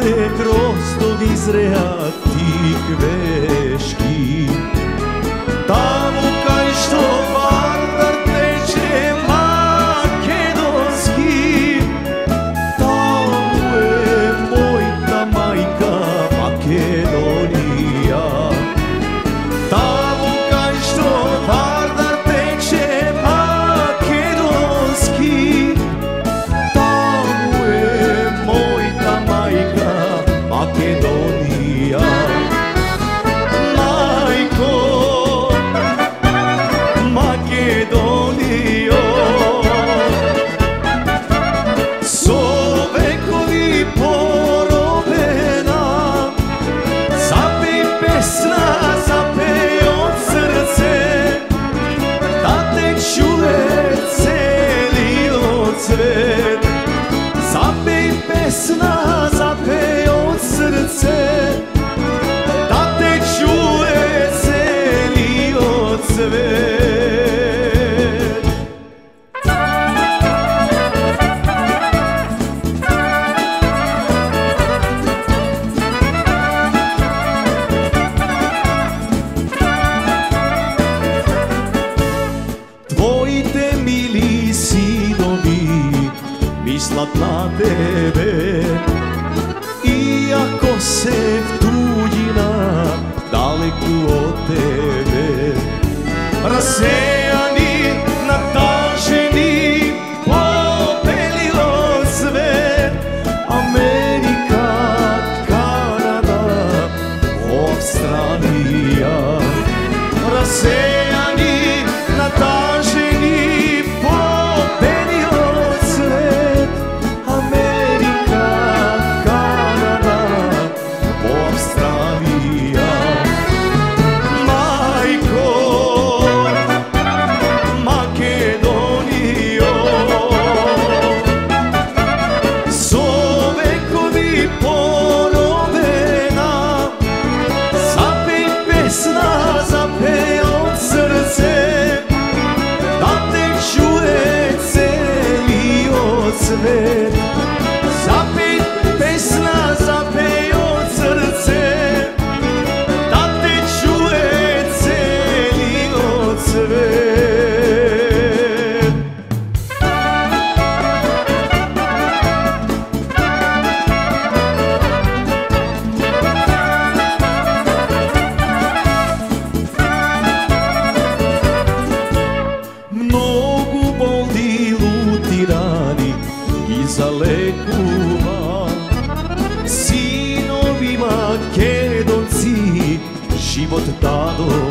grade prostor Izrael tih veških. Tamo volite mili sinovi, mislat na tebe. Iako se tuđina daleku od tebe, rasejani, nataženi, popelilo sve, Amerika, Kanada, Australija, rasejani, Of it. lado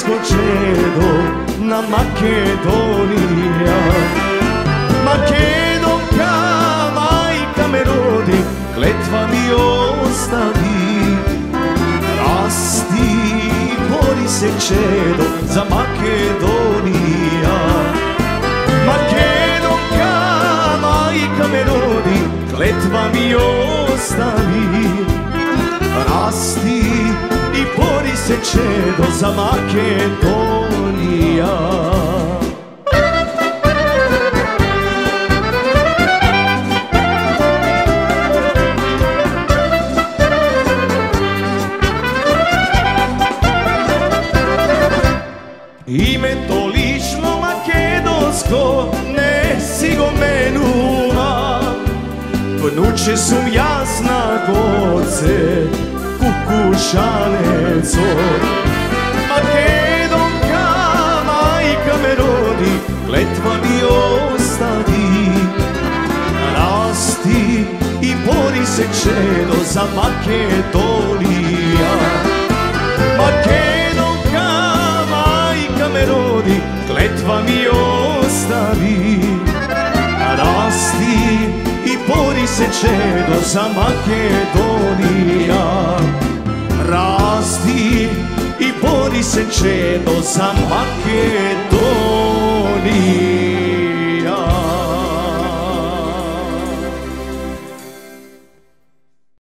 preskočedo na Makedonija. Makedonka majka me rodi kletva mi ostani rasti bori se čedo za Makedonija. Makedonka majka me rodi kletva mi ostani Rasti i fuori se c'è rosa Macedonia Ime to lično makedonsko ne si go menuva Vnuče sum jasna goce Kukušaneco Makedonka majka me rodi Kletva mi ostavi Rasti i bori se čedo za Makedonija. Makedonka majka me rodi Kletva mi ostavi Rasti i bori se čedo za Makedonija Rasti i bori se čedo za Makedonija